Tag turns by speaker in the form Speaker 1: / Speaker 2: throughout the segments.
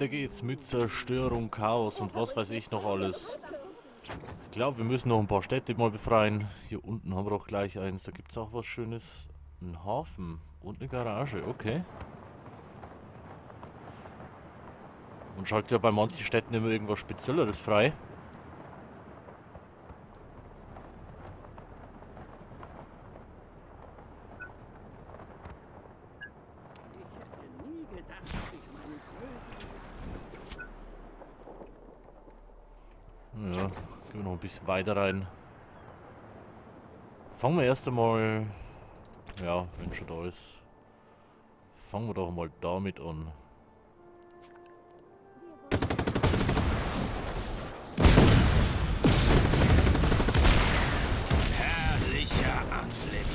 Speaker 1: weiter geht's mit Zerstörung, Chaos und was weiß ich noch alles. Ich glaube, wir müssen noch ein paar Städte mal befreien. Hier unten haben wir auch gleich eins. Da gibt es auch was Schönes. Ein Hafen und eine Garage. Okay. Man schaltet ja bei manchen Städten immer irgendwas Spezielleres frei. Ja, gehen wir noch ein bisschen weiter rein. Fangen wir erst einmal, ja, wenn schon da ist, fangen wir doch mal damit an.
Speaker 2: Herrlicher Anblick.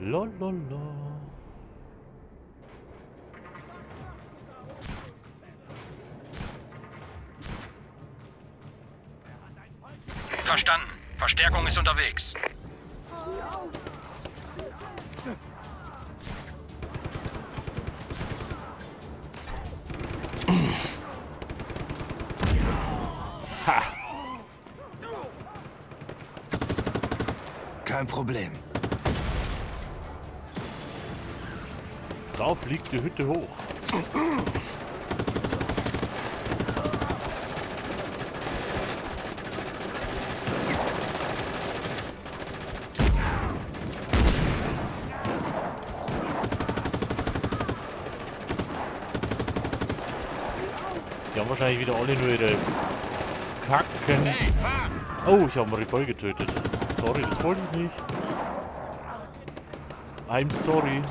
Speaker 1: Lololo.
Speaker 2: Verstärkung ist unterwegs. Kein Problem.
Speaker 1: Da fliegt die Hütte hoch. Wahrscheinlich wieder alle nur ihre Kacken. Oh, ich habe einen Rebell getötet. Sorry, das wollte ich nicht. I'm sorry.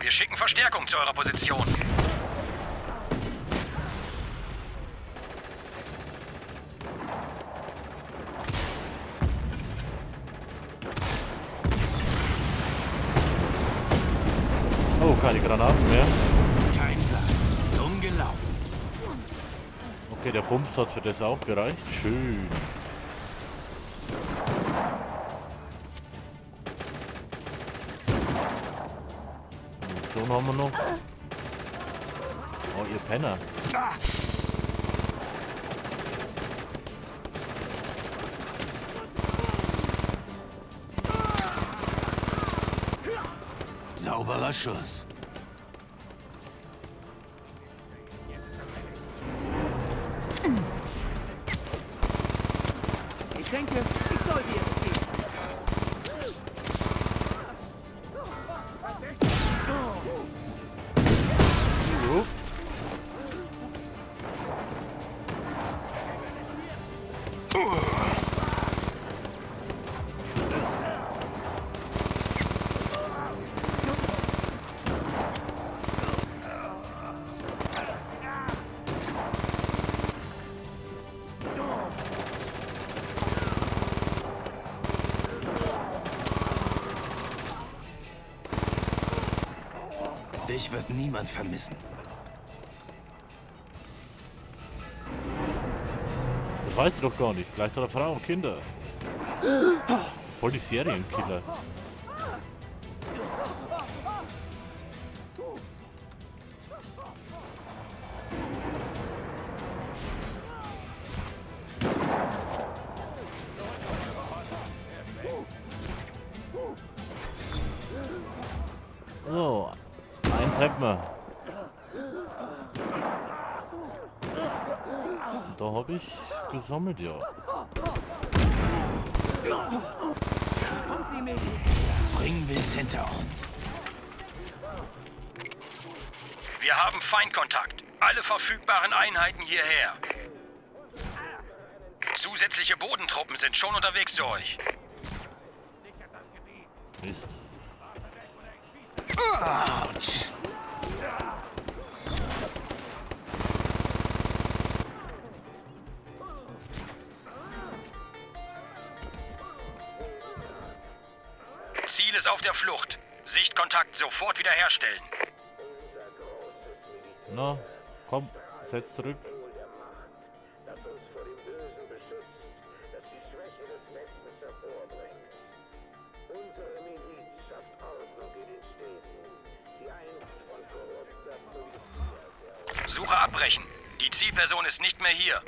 Speaker 2: Wir schicken Verstärkung zu eurer Position.
Speaker 1: Oh, keine Granaten mehr.
Speaker 2: Kein Sack. Dumm gelaufen.
Speaker 1: Okay, der Bums hat für das auch gereicht. Schön. So haben wir noch. Oh, ihr Penner.
Speaker 2: Sauberer Schuss. Dich wird niemand vermissen.
Speaker 1: Das weißt du doch gar nicht. Vielleicht hat er Frau und Kinder. Voll die Serienkiller. Da habe ich gesammelt, ja.
Speaker 3: Kommt die mit.
Speaker 2: Bringen wir es hinter uns. Wir haben Feindkontakt. Alle verfügbaren Einheiten hierher. Zusätzliche Bodentruppen sind schon unterwegs zu euch.
Speaker 1: Mist.
Speaker 2: Autsch. auf der Flucht. Sichtkontakt sofort wiederherstellen.
Speaker 1: Na, komm, setz zurück.
Speaker 2: Suche abbrechen. Die Zielperson ist nicht mehr hier.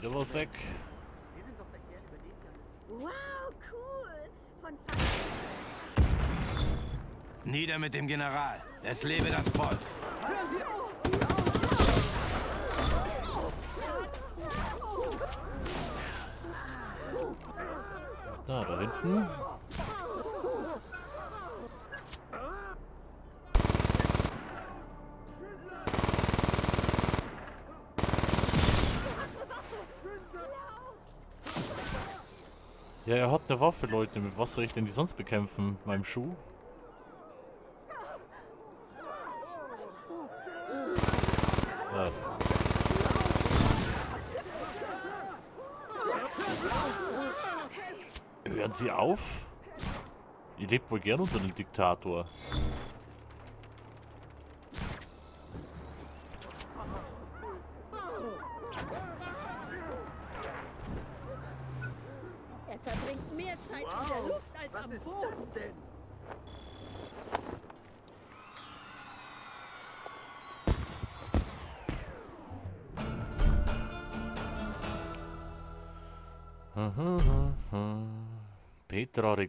Speaker 1: Wieder was weg.
Speaker 4: Wow, cool. Von
Speaker 5: Nieder mit dem General. Es lebe das Volk.
Speaker 1: Da, da hinten. Ja, er hat eine Waffe, Leute. Mit was soll ich denn die sonst bekämpfen? Mit meinem Schuh? Hören Sie auf? Ihr lebt wohl gern unter einem Diktator.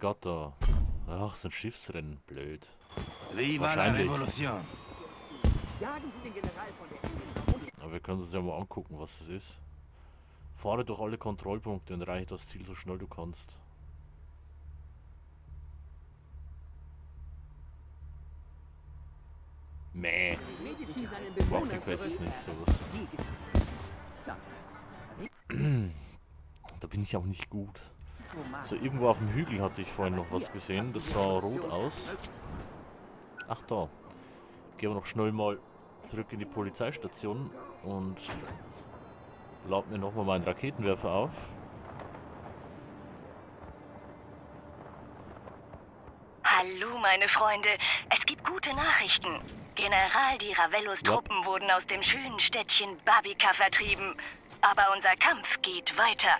Speaker 1: Regatta. Ach, so ein Schiffsrennen. Blöd.
Speaker 5: Viva la. Revolution.
Speaker 3: Jagen Sie den General von der Insel.
Speaker 1: Aber wir können uns ja mal angucken, was das ist. Fahre durch alle Kontrollpunkte und erreiche das Ziel so schnell du kannst. Mäh.
Speaker 3: Medici seinen
Speaker 1: Mag die
Speaker 3: zurück.
Speaker 1: nicht, sowas. Da bin ich auch nicht gut. So, irgendwo auf dem Hügel hatte ich vorhin noch was gesehen. Das sah rot aus. Ach da. Gehen wir noch schnell mal zurück in die Polizeistation und lad mir nochmal meinen Raketenwerfer auf.
Speaker 6: Hallo, meine Freunde. Es gibt gute Nachrichten. General Di Ravellos
Speaker 1: Ja.
Speaker 6: Truppen wurden aus dem schönen Städtchen Babica vertrieben. Aber unser Kampf geht weiter.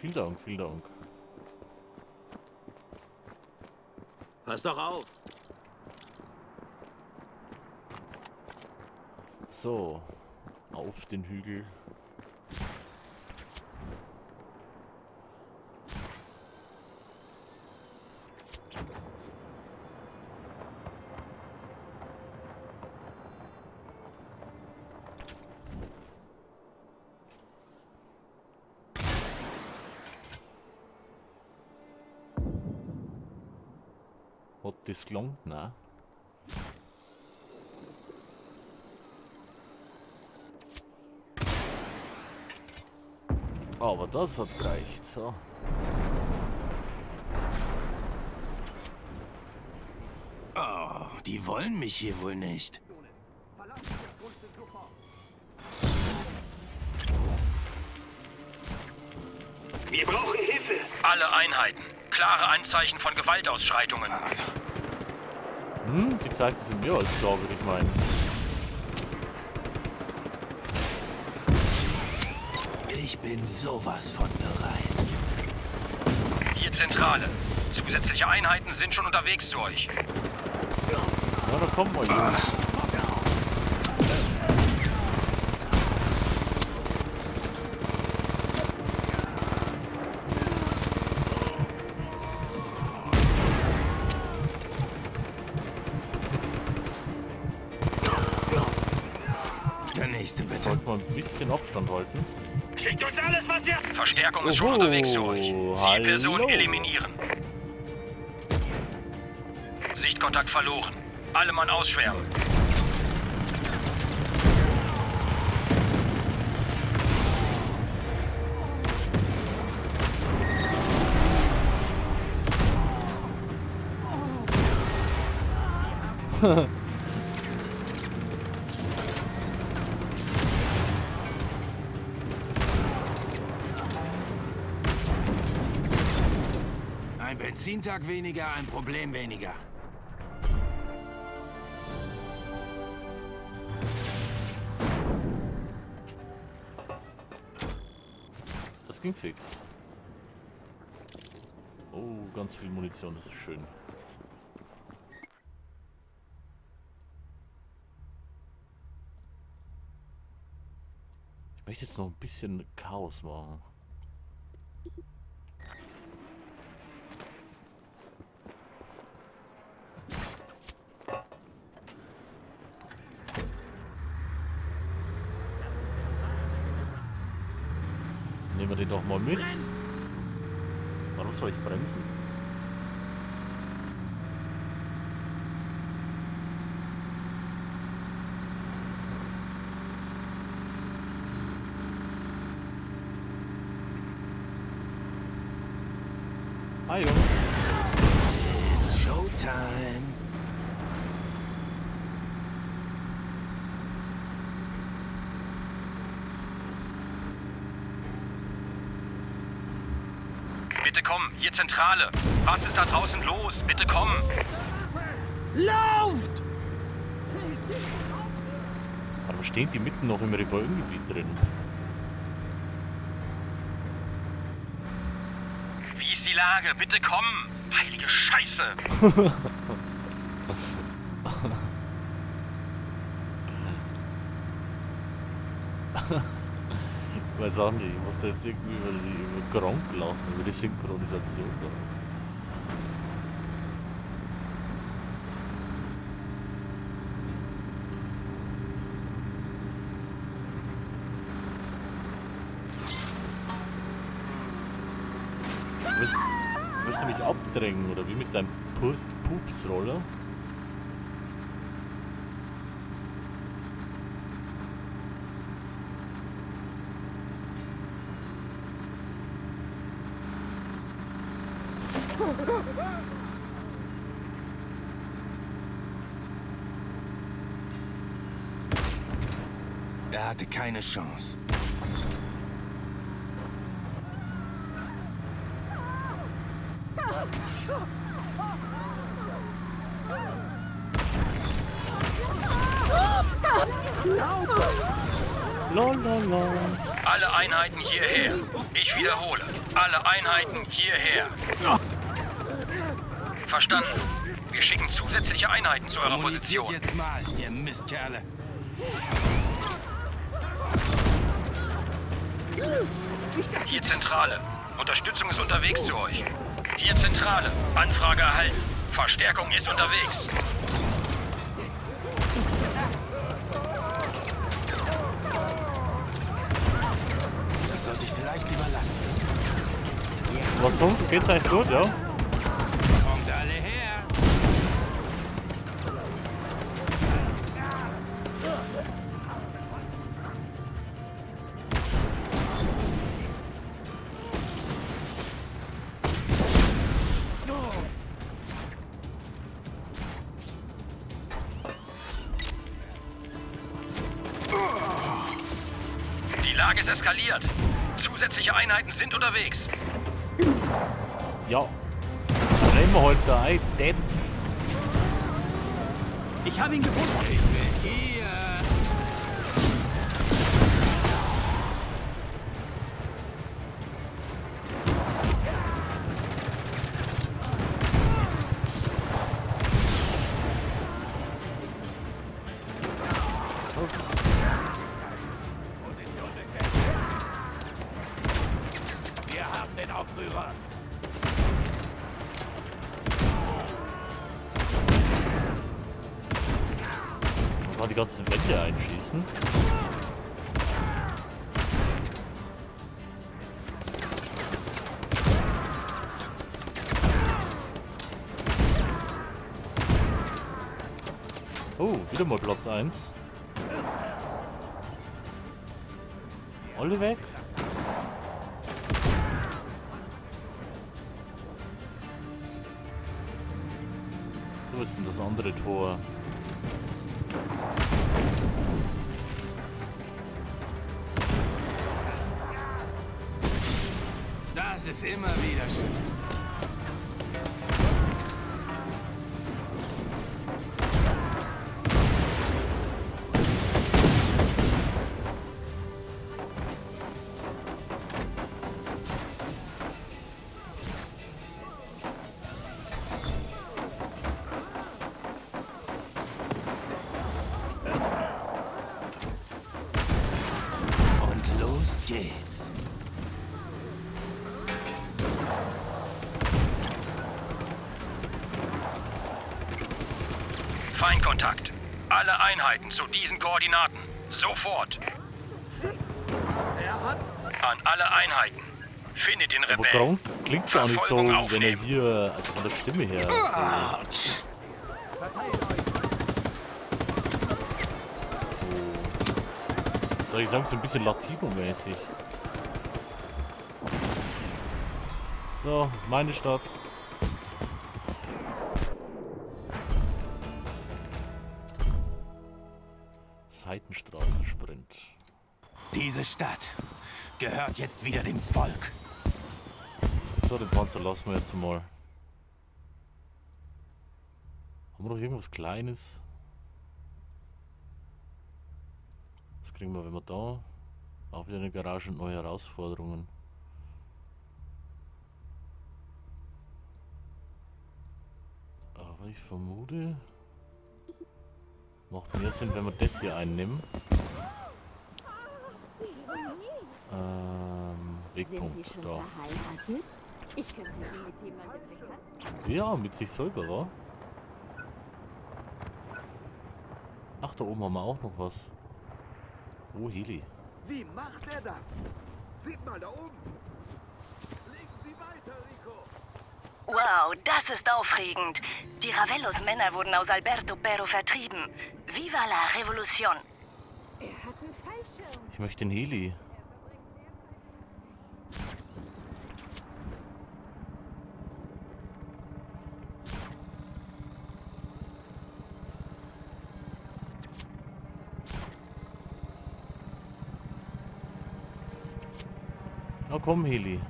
Speaker 1: Vielen Dank, vielen Dank.
Speaker 7: Pass doch auf.
Speaker 1: So, auf den Hügel. Das gelangt? Nein. Aber das hat gereicht. So.
Speaker 5: Oh, die wollen mich hier wohl nicht.
Speaker 2: Klare Anzeichen von Gewaltausschreitungen.
Speaker 1: Hm, die Zeichen sind mehr als würde ich meinen.
Speaker 5: Ich bin sowas von bereit.
Speaker 2: Hier Zentrale. Zusätzliche Einheiten sind schon unterwegs zu euch.
Speaker 1: Ja, da kommen wir, Jungs. ein bisschen Abstand halten.
Speaker 8: Schickt uns alles, was ihr...
Speaker 2: Verstärkung ist
Speaker 1: Oho, schon
Speaker 2: unterwegs zu euch.
Speaker 1: Hallo.
Speaker 2: Person eliminieren. Sichtkontakt verloren. Alle Mann ausschwärmen.
Speaker 5: Benzintag weniger, ein Problem weniger.
Speaker 1: Das ging fix. Oh, ganz viel Munition, das ist schön. Ich möchte jetzt noch ein bisschen Chaos machen. Nehmen wir den doch mal mit. Warum soll ich bremsen? Hi Jungs.
Speaker 5: It's Showtime.
Speaker 2: Bitte komm, hier Zentrale. Was ist da draußen los? Bitte komm.
Speaker 3: Lauft!
Speaker 1: Warum stehen die mitten noch im Rebellengebiet drin?
Speaker 2: Wie ist die Lage? Bitte komm. Heilige Scheiße.
Speaker 1: Ich weiß auch nicht, ich muss da jetzt irgendwie über, die, über Gronk lachen, über die Synchronisation. Da. Du wirst, wirst du mich abdrängen, oder wie mit deinem Pu Pupsroller?
Speaker 5: Er hatte keine Chance.
Speaker 1: Lololol.
Speaker 2: Alle Einheiten hierher. Ich wiederhole. Alle Einheiten hierher. Verstanden. Wir schicken zusätzliche Einheiten zu eurer Position.
Speaker 5: jetzt mal, ihr Mistkerle.
Speaker 2: Hier Zentrale. Unterstützung ist unterwegs zu euch. Hier Zentrale. Anfrage erhalten. Verstärkung ist unterwegs.
Speaker 1: Was sonst geht's eigentlich gut, ja?
Speaker 5: Kommt alle her.
Speaker 2: Die Lage ist eskaliert. Zusätzliche Einheiten sind unterwegs.
Speaker 1: Ja. Rennen wir halt da ein, Depp.
Speaker 3: Ich habe ihn gefunden.
Speaker 1: Kann die ganzen Wände einschießen. Oh, wieder mal Platz 1. Alle weg. So ist denn das andere Tor.
Speaker 5: Immer wieder schön.
Speaker 2: Feindkontakt. Alle Einheiten zu diesen Koordinaten. Sofort. An alle Einheiten. Findet den
Speaker 1: Aber
Speaker 2: Rebellen.
Speaker 1: Gronk klingt gar nicht so,
Speaker 2: Verfolgung
Speaker 1: wenn er
Speaker 2: aufnehmen.
Speaker 1: hier, also von der Stimme her. So, soll ich sagen, so ein bisschen Latino-mäßig. So, meine Stadt. Seitenstraßensprint.
Speaker 5: Diese Stadt gehört jetzt wieder dem Volk.
Speaker 1: So, den Panzer lassen wir jetzt mal. Haben wir noch irgendwas Kleines? Was kriegen wir, wenn wir da? Auch wieder eine Garage und neue Herausforderungen. Aber ich vermute, macht mehr Sinn, wenn wir das hier einnehmen. Ähm,
Speaker 4: Sind Sie
Speaker 1: Wegpunkt
Speaker 4: schon
Speaker 1: da.
Speaker 4: verheiratet? Ich könnte Sie mit jemandem bekannt
Speaker 1: Ja, mit sich selber, wa? Ach, da oben haben wir auch noch was. Oh, Heli.
Speaker 7: Wie macht er das? Sieht mal da oben. Legen Sie weiter, Rico.
Speaker 6: Wow, das ist aufregend. Die Ravellos Männer wurden aus Alberto Pero vertrieben. Viva la Revolution!
Speaker 4: Er hat einen Fallschirm.
Speaker 1: Ich möchte den Heli. Na komm, Heli.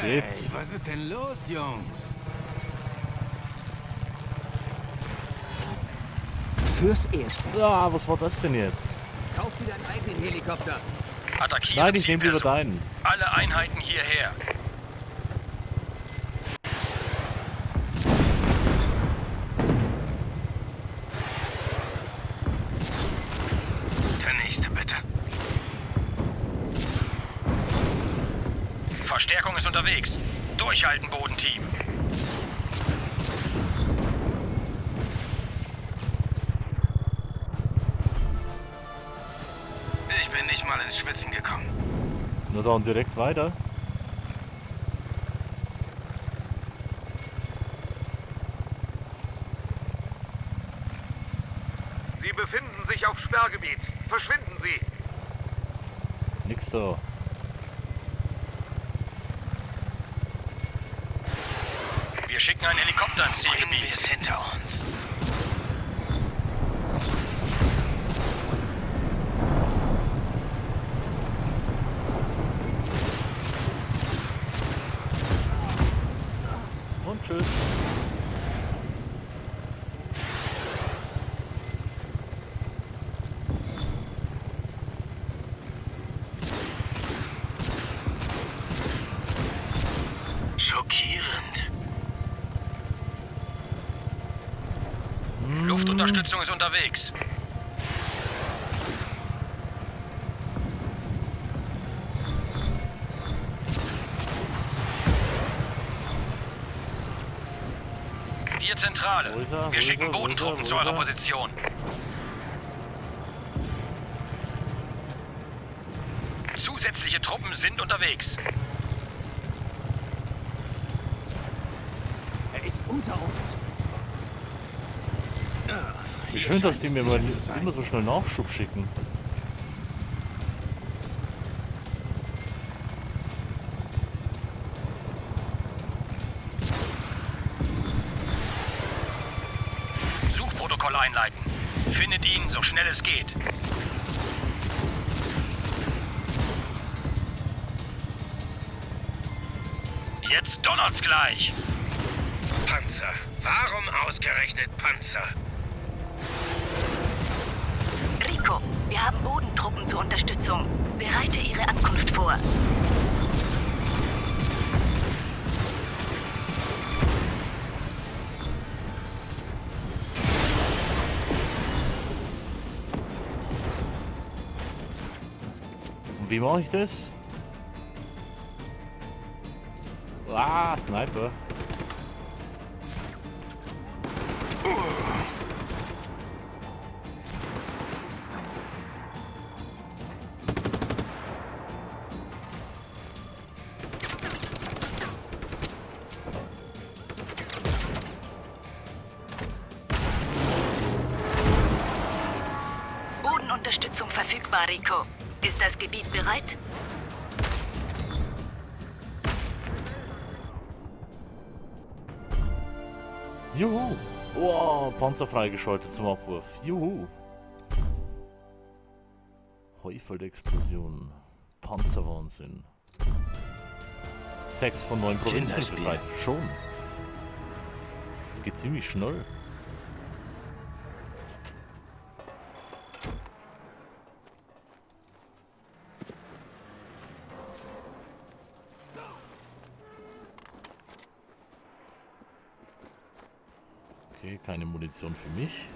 Speaker 5: Hey,
Speaker 1: Shit.
Speaker 5: was ist denn los, Jungs?
Speaker 3: Fürs Erste.
Speaker 1: Ah, was war das denn jetzt?
Speaker 3: Kauf dir deinen eigenen Helikopter.
Speaker 2: Attackieren
Speaker 1: Nein, ich nehme lieber deinen.
Speaker 2: Alle Einheiten hierher.
Speaker 5: Der nächste, bitte.
Speaker 2: Verstärkung ist unterwegs. Durchhalten, Bodenteam.
Speaker 1: Dann direkt weiter.
Speaker 7: Sie befinden sich auf Sperrgebiet. Verschwinden Sie.
Speaker 1: Nix da.
Speaker 2: Wir schicken einen Helikopter ins
Speaker 5: Bringen
Speaker 2: Zielgebiet.
Speaker 5: wir es hinter uns.
Speaker 2: Luftunterstützung ist unterwegs. Hier Zentrale.
Speaker 1: Er?
Speaker 2: Wir schicken
Speaker 1: er? Er?
Speaker 2: Bodentruppen zu eurer
Speaker 1: er?
Speaker 2: Position. Zusätzliche Truppen sind unterwegs.
Speaker 3: Er ist unter uns.
Speaker 5: Hier
Speaker 1: Schön, dass die mir
Speaker 5: sein.
Speaker 1: immer so schnell Nachschub schicken.
Speaker 2: Suchprotokoll einleiten. Findet ihn, so schnell es geht. Jetzt donnert's gleich.
Speaker 5: Panzer. Warum ausgerechnet Panzer?
Speaker 6: Bodentruppen zur Unterstützung. Bereite ihre Ankunft vor.
Speaker 1: Wie mache ich das? Ah, Sniper.
Speaker 6: Rico. Ist das Gebiet bereit?
Speaker 1: Juhu! Oh, Panzer freigeschaltet zum Abwurf. Juhu! Heufeldexplosion. Panzerwahnsinn. Sechs von neun Provinzen befreit. Schon. Es geht ziemlich schnell. Keine Munition für mich.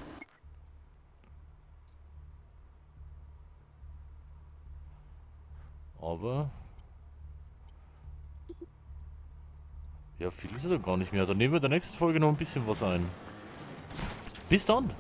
Speaker 1: Aber... Ja, viel ist ja gar nicht mehr. Dann nehmen wir in der nächsten Folge noch ein bisschen was ein. Bis dann!